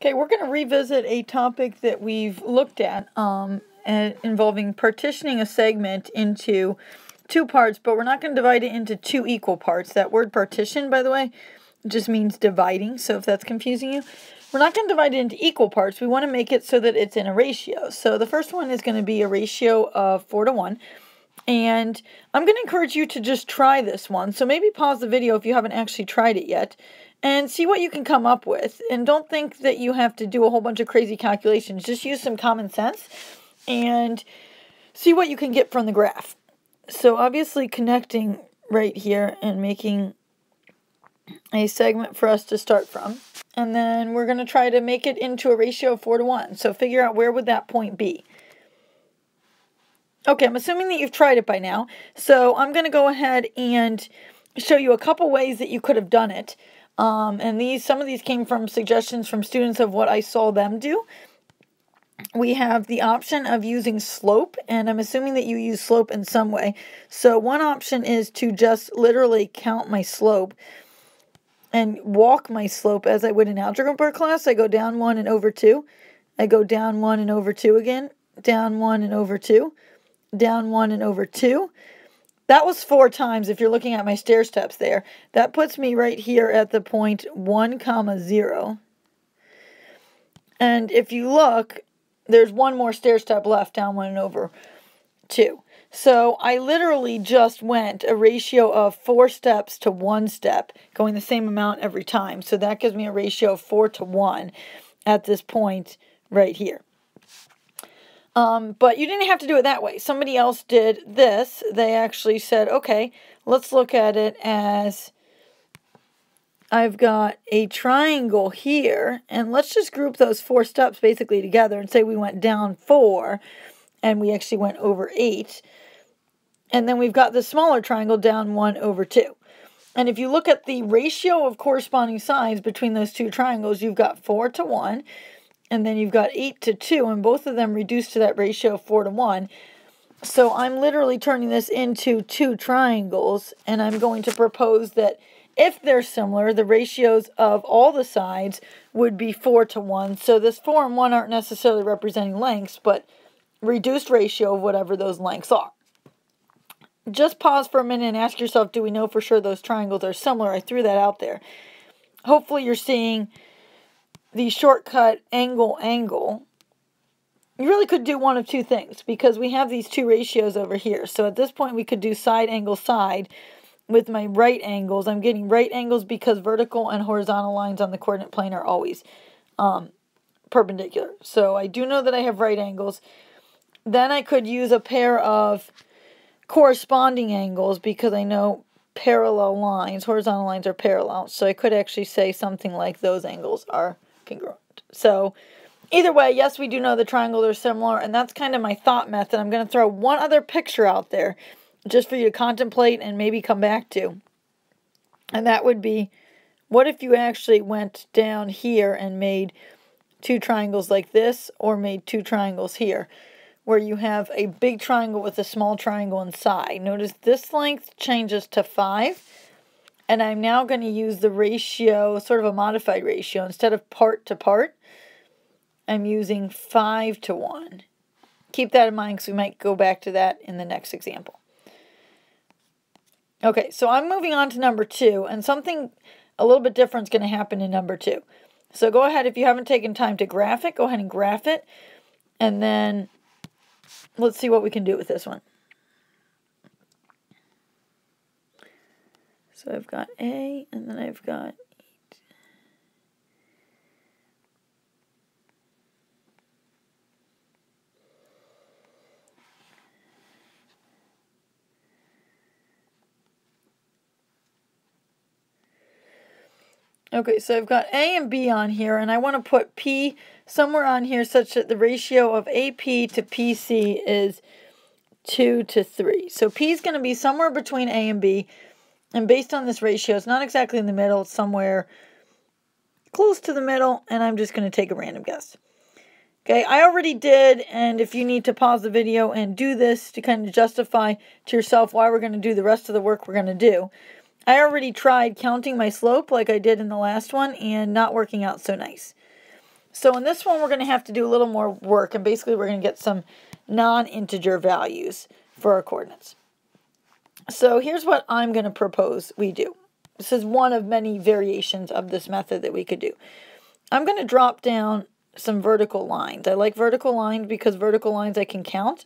Okay, we're going to revisit a topic that we've looked at um, involving partitioning a segment into two parts, but we're not going to divide it into two equal parts. That word partition, by the way, just means dividing, so if that's confusing you, we're not going to divide it into equal parts. We want to make it so that it's in a ratio. So the first one is going to be a ratio of 4 to 1. And I'm going to encourage you to just try this one. So maybe pause the video if you haven't actually tried it yet and see what you can come up with. And don't think that you have to do a whole bunch of crazy calculations. Just use some common sense and see what you can get from the graph. So obviously connecting right here and making a segment for us to start from. And then we're going to try to make it into a ratio of 4 to 1. So figure out where would that point be. Okay, I'm assuming that you've tried it by now. So I'm going to go ahead and show you a couple ways that you could have done it. Um, and these, some of these came from suggestions from students of what I saw them do. We have the option of using slope, and I'm assuming that you use slope in some way. So one option is to just literally count my slope and walk my slope as I would in algebra class. I go down one and over two. I go down one and over two again, down one and over two, down one and over two. That was four times if you're looking at my stair steps there. That puts me right here at the point 1 comma 0. And if you look, there's one more stair step left down one and over 2. So I literally just went a ratio of four steps to one step, going the same amount every time. So that gives me a ratio of 4 to 1 at this point right here. Um, but you didn't have to do it that way. Somebody else did this. They actually said, okay, let's look at it as I've got a triangle here, and let's just group those four steps basically together and say we went down four, and we actually went over eight. And then we've got the smaller triangle down one over two. And if you look at the ratio of corresponding sides between those two triangles, you've got 4 to 1 and then you've got 8 to 2, and both of them reduced to that ratio of 4 to 1. So I'm literally turning this into two triangles, and I'm going to propose that if they're similar, the ratios of all the sides would be 4 to 1. So this 4 and 1 aren't necessarily representing lengths, but reduced ratio of whatever those lengths are. Just pause for a minute and ask yourself, do we know for sure those triangles are similar? I threw that out there. Hopefully you're seeing the shortcut angle angle, you really could do one of two things because we have these two ratios over here. So at this point we could do side angle side with my right angles. I'm getting right angles because vertical and horizontal lines on the coordinate plane are always um, perpendicular. So I do know that I have right angles. Then I could use a pair of corresponding angles because I know parallel lines, horizontal lines are parallel. So I could actually say something like those angles are congruent. So either way, yes, we do know the triangles are similar, and that's kind of my thought method. I'm going to throw one other picture out there just for you to contemplate and maybe come back to. And that would be, what if you actually went down here and made two triangles like this, or made two triangles here, where you have a big triangle with a small triangle inside. Notice this length changes to 5, and I'm now going to use the ratio, sort of a modified ratio. Instead of part to part, I'm using 5 to 1. Keep that in mind because we might go back to that in the next example. Okay, so I'm moving on to number 2, and something a little bit different is going to happen in number 2. So go ahead, if you haven't taken time to graph it, go ahead and graph it, and then let's see what we can do with this one. So I've got A, and then I've got 8. Okay, so I've got A and B on here, and I want to put P somewhere on here such that the ratio of AP to PB is 2 to 3. So P is going to be somewhere between A and B. And based on this ratio, it's not exactly in the middle, it's somewhere close to the middle, and I'm just going to take a random guess. Okay, I already did, and if you need to pause the video and do this to kind of justify to yourself why we're going to do the rest of the work we're going to do, I already tried counting my slope like I did in the last one and not working out so nice. So in this one, we're going to have to do a little more work, and basically we're going to get some non-integer values for our coordinates. So here's what I'm going to propose we do. This is one of many variations of this method that we could do. I'm going to drop down some vertical lines. I like vertical lines because vertical lines I can count.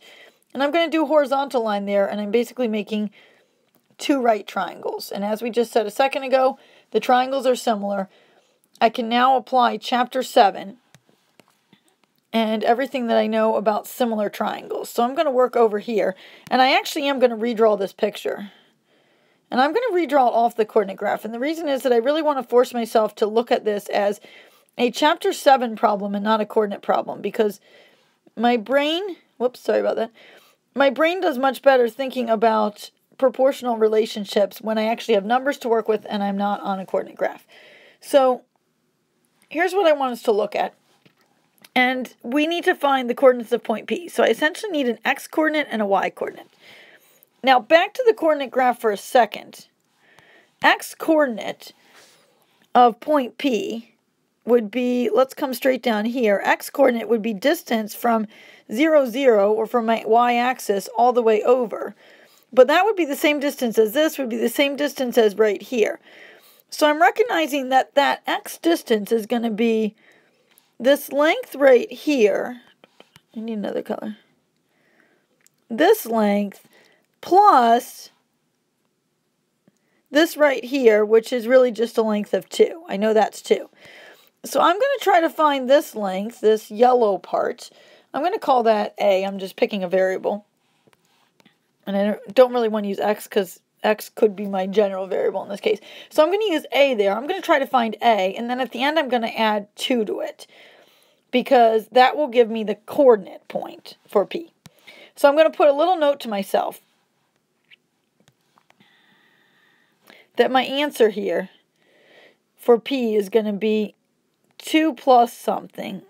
And I'm going to do a horizontal line there, and I'm basically making two right triangles. And as we just said a second ago, the triangles are similar. I can now apply chapter 7 and everything that I know about similar triangles. So I'm going to work over here, and I actually am going to redraw this picture. And I'm going to redraw it off the coordinate graph. And the reason is that I really want to force myself to look at this as a chapter 7 problem and not a coordinate problem because my brain, whoops, sorry about that. My brain does much better thinking about proportional relationships when I actually have numbers to work with and I'm not on a coordinate graph. So here's what I want us to look at. And we need to find the coordinates of point P. So I essentially need an x coordinate and a y coordinate. Now back to the coordinate graph for a second. X coordinate of point P would be, let's come straight down here. X coordinate would be distance from 0, 0, or from my y-axis all the way over. But that would be the same distance as this, would be the same distance as right here. So I'm recognizing that that x distance is going to be this length right here. I need another color. This length plus this right here, which is really just a length of 2. I know that's 2. So I'm going to try to find this length, this yellow part. I'm going to call that A. I'm just picking a variable. And I don't really want to use x because x could be my general variable in this case. So I'm going to use a there. I'm going to try to find a, and then at the end I'm going to add 2 to it because that will give me the coordinate point for p. So I'm going to put a little note to myself that my answer here for p is going to be 2 plus something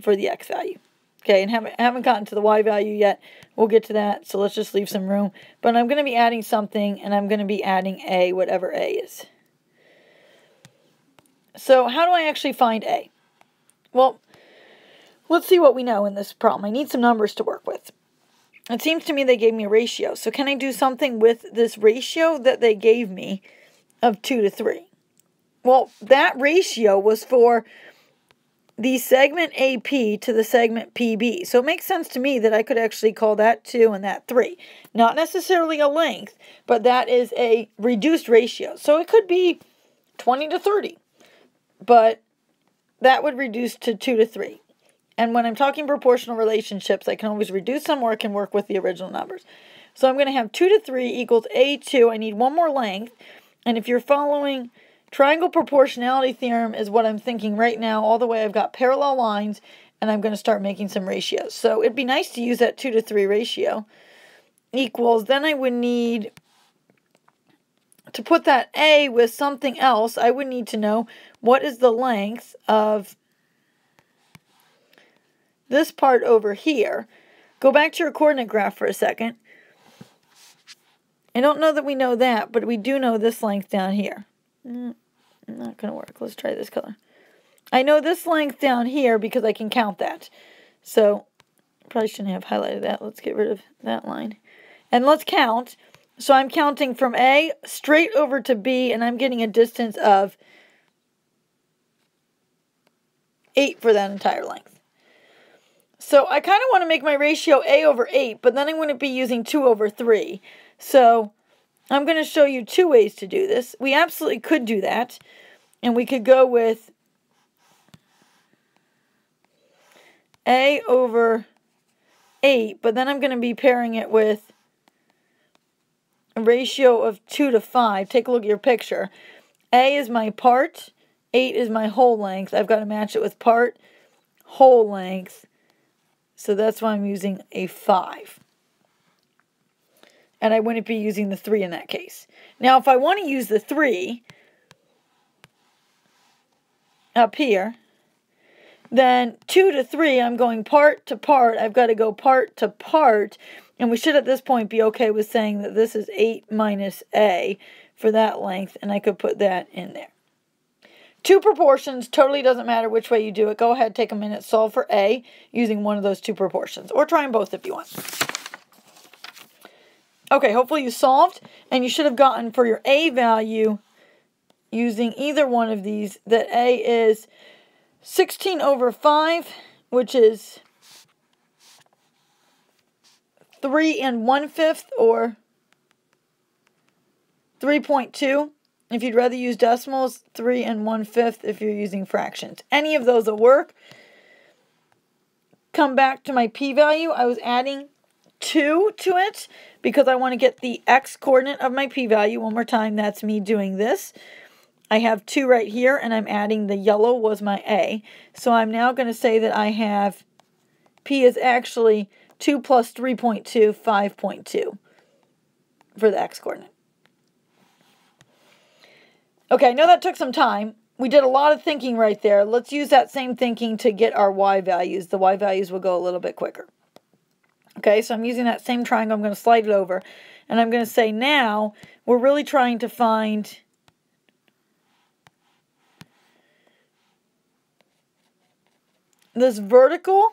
for the x value. Okay, and haven't, haven't gotten to the y value yet. We'll get to that, so let's just leave some room. But I'm going to be adding something, and I'm going to be adding a, whatever a is. So how do I actually find a? Well, let's see what we know in this problem. I need some numbers to work with. It seems to me they gave me a ratio. So can I do something with this ratio that they gave me of 2 to 3? Well, that ratio was for the segment AP to the segment PB. So it makes sense to me that I could actually call that 2 and that 3. Not necessarily a length, but that is a reduced ratio. So it could be 20 to 30, but that would reduce to 2 to 3. And when I'm talking proportional relationships, I can always reduce them or I can work with the original numbers. So I'm going to have 2 to 3 equals A2. I need one more length. And if you're following Triangle proportionality theorem is what I'm thinking right now. All the way I've got parallel lines and I'm going to start making some ratios. So it'd be nice to use that 2 to 3 ratio equals, then I would need, to put that A with something else, I would need to know what is the length of this part over here. Go back to your coordinate graph for a second. I don't know that we know that, but we do know this length down here. Mm, not going to work. Let's try this color. I know this length down here because I can count that. So, probably shouldn't have highlighted that. Let's get rid of that line. And let's count. So I'm counting from A straight over to B, and I'm getting a distance of 8 for that entire length. So I kind of want to make my ratio A over 8, but then I wouldn't be using 2 over 3. So I'm going to show you two ways to do this. We absolutely could do that. And we could go with A over 8, but then I'm going to be pairing it with a ratio of 2 to 5. Take a look at your picture. A is my part, 8 is my whole length. I've got to match it with part, whole length. So that's why I'm using a 5 and I wouldn't be using the 3 in that case. Now, if I want to use the 3 up here, then 2 to 3, I'm going part to part. I've got to go part to part, and we should at this point be okay with saying that this is 8 minus A for that length, and I could put that in there. Two proportions, totally doesn't matter which way you do it. Go ahead, take a minute, solve for A using one of those two proportions. Or try them both if you want. Okay, hopefully you solved. And you should have gotten for your A value using either one of these that A is 16 over 5, which is 3 and 1 fifth or 3.2. If you'd rather use decimals, 3 and 1 fifth if you're using fractions. Any of those will work. Come back to my p-value. I was adding 2 to it because I want to get the x coordinate of my p-value. One more time, that's me doing this. I have 2 right here, and I'm adding the yellow was my a. So I'm now going to say that I have p is actually 2 plus 3.2, 5.2 for the x coordinate. Okay, I know that took some time. We did a lot of thinking right there. Let's use that same thinking to get our y values. The y values will go a little bit quicker. Okay, so I'm using that same triangle. I'm going to slide it over. And I'm going to say now we're really trying to find this vertical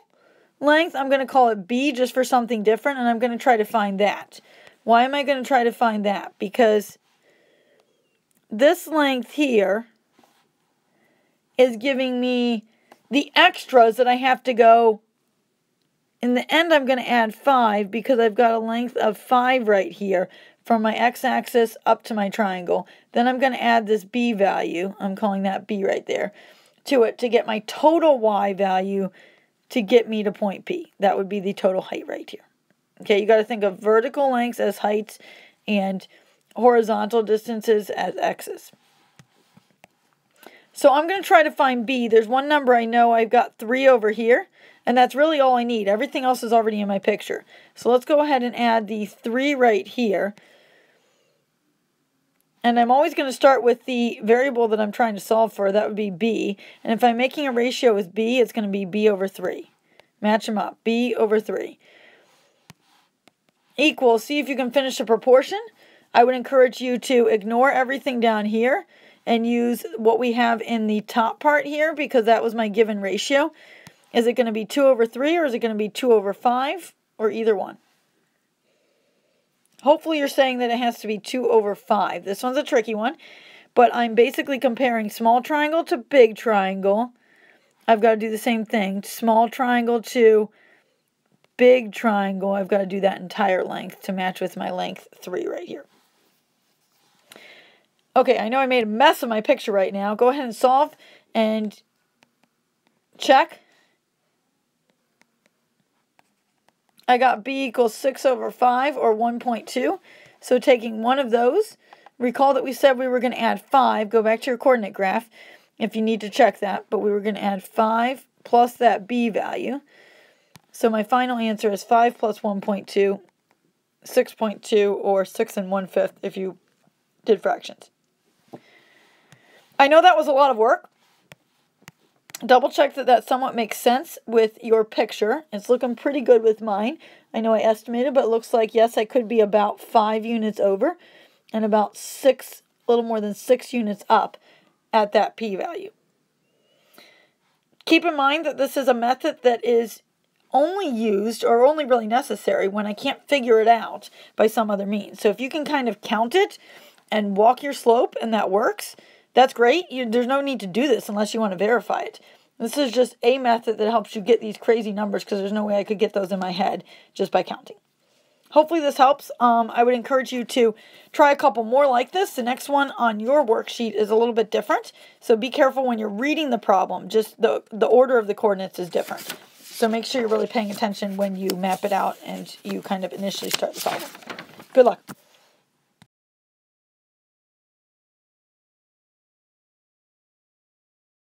length. I'm going to call it B just for something different. And I'm going to try to find that. Why am I going to try to find that? Because this length here is giving me the extras that I have to go. In the end, I'm going to add 5 because I've got a length of 5 right here from my x-axis up to my triangle. Then I'm going to add this b value, I'm calling that b right there, to it to get my total y value to get me to point P. That would be the total height right here. Okay, you got to think of vertical lengths as heights and horizontal distances as x's. So I'm going to try to find b. There's one number I know I've got 3 over here, and that's really all I need. Everything else is already in my picture. So let's go ahead and add the 3 right here. And I'm always going to start with the variable that I'm trying to solve for. That would be b. And if I'm making a ratio with b, it's going to be b over 3. Match them up. b over 3. Equal. See if you can finish a proportion. I would encourage you to ignore everything down here and use what we have in the top part here because that was my given ratio. Is it going to be 2 over 3 or is it going to be 2 over 5 or either one? Hopefully you're saying that it has to be 2 over 5. This one's a tricky one, but I'm basically comparing small triangle to big triangle. I've got to do the same thing. Small triangle to big triangle. I've got to do that entire length to match with my length 3 right here. Okay, I know I made a mess of my picture right now. Go ahead and solve and check. I got b equals 6 over 5 or 1.2. So taking one of those, recall that we said we were going to add 5. Go back to your coordinate graph if you need to check that. But we were going to add 5 plus that b value. So my final answer is 5 plus 1.2, 6.2 or 6 and 1 fifth if you did fractions. I know that was a lot of work. Double check that that somewhat makes sense with your picture. It's looking pretty good with mine. I know I estimated, but it looks like, yes, I could be about five units over and about six, a little more than six units up at that p-value. Keep in mind that this is a method that is only used or only really necessary when I can't figure it out by some other means. So if you can kind of count it and walk your slope and that works, that's great. You, there's no need to do this unless you want to verify it. This is just a method that helps you get these crazy numbers because there's no way I could get those in my head just by counting. Hopefully this helps. Um, I would encourage you to try a couple more like this. The next one on your worksheet is a little bit different. So be careful when you're reading the problem. Just the, the order of the coordinates is different. So make sure you're really paying attention when you map it out and you kind of initially start the problem. Good luck.